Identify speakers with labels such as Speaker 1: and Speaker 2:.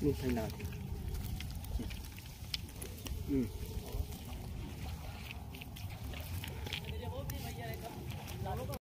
Speaker 1: 没拍到。嗯。